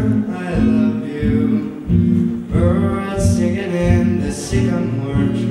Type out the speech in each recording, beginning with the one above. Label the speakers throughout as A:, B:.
A: I love you. Birds singing in the sycamore tree.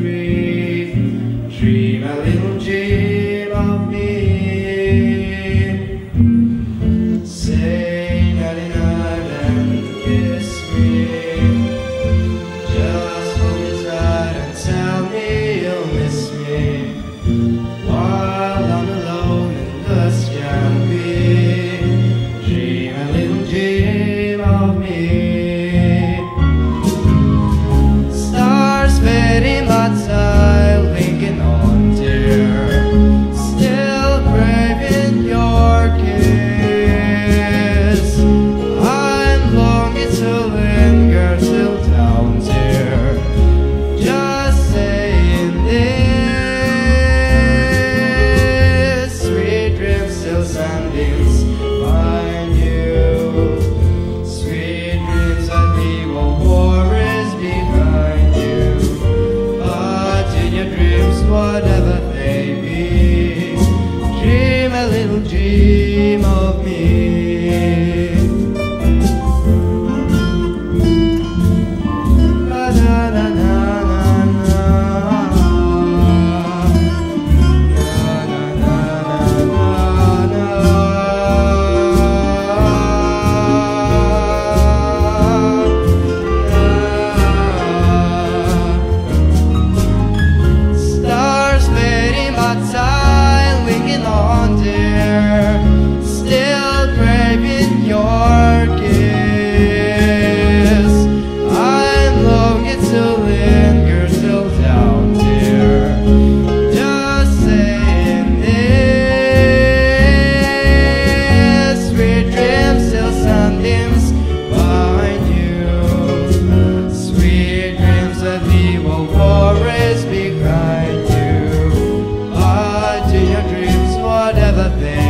A: whatever they be. Dream a little dream. than